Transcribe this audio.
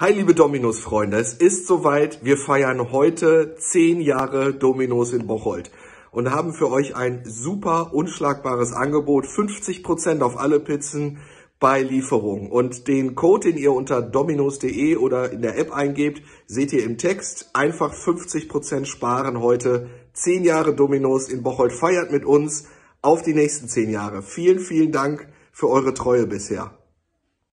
Hi liebe Dominos-Freunde, es ist soweit, wir feiern heute 10 Jahre Dominos in Bocholt und haben für euch ein super unschlagbares Angebot, 50% auf alle Pizzen bei Lieferung. Und den Code, den ihr unter dominos.de oder in der App eingebt, seht ihr im Text. Einfach 50% sparen heute. 10 Jahre Dominos in Bocholt feiert mit uns auf die nächsten 10 Jahre. Vielen, vielen Dank für eure Treue bisher.